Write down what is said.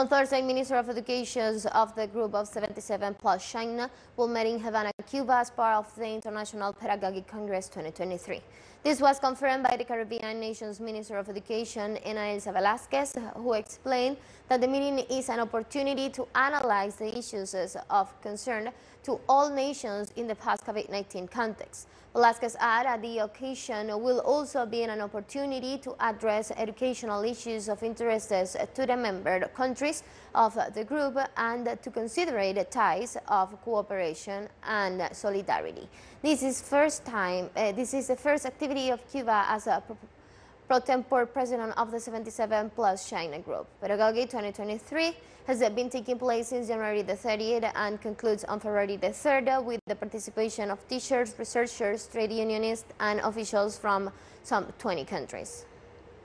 On Thursday, Minister of Education of the Group of 77 plus China will meet in Havana, Cuba as part of the International Pedagogic Congress 2023. This was confirmed by the Caribbean nation's Minister of Education, Ena Elsa Velasquez, who explained that the meeting is an opportunity to analyze the issues of concern to all nations in the post-COVID-19 context. Velasquez added that the occasion will also be an opportunity to address educational issues of interest to the member countries of the group and to consider the ties of cooperation and solidarity. This is first time. Uh, this is the first activity of Cuba as a pro tempore president of the 77 Plus China Group. Pedagogy 2023 has been taking place since January the 30th and concludes on February the 3rd with the participation of teachers, researchers, trade unionists and officials from some 20 countries.